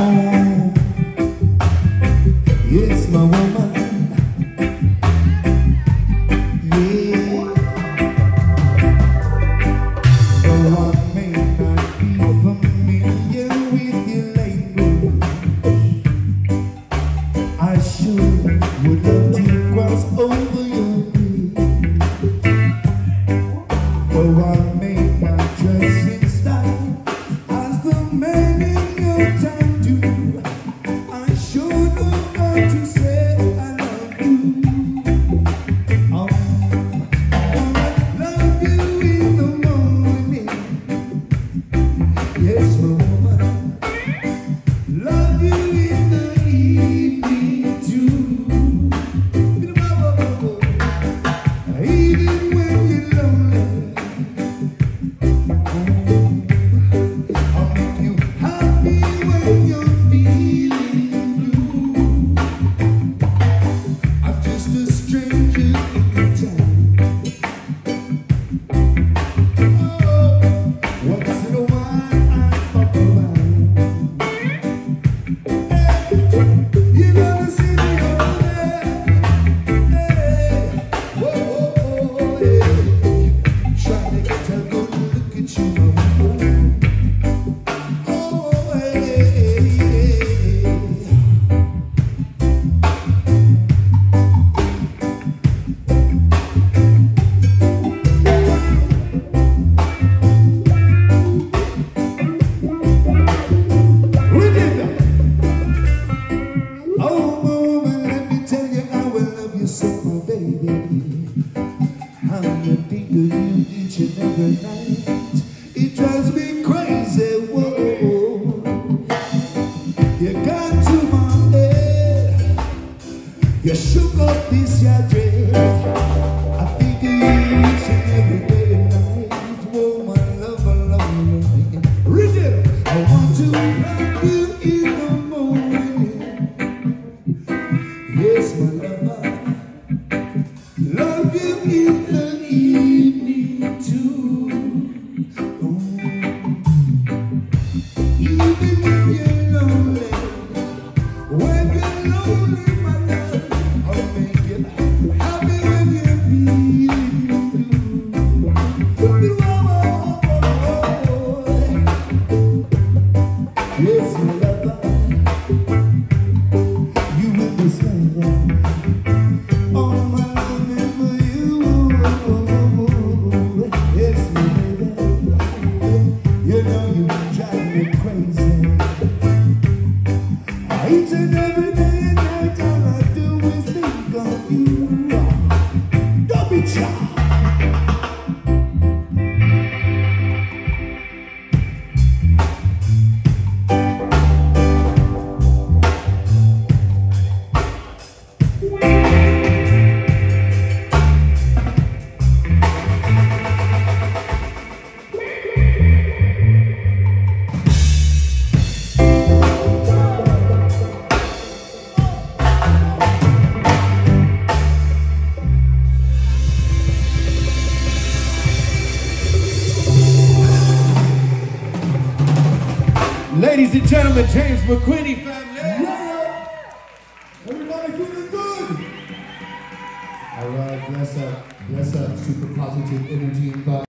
bom. Yes, moving. It drives me crazy, whoa. You got to my head. You shook up this your. I think each every day and night. My love, my love, my love. I want to love you in the morning. Yes, my love. Ladies and gentlemen, James McQuinney family. Yeah. Everybody feeling good. All right, bless up, bless up, super positive energy.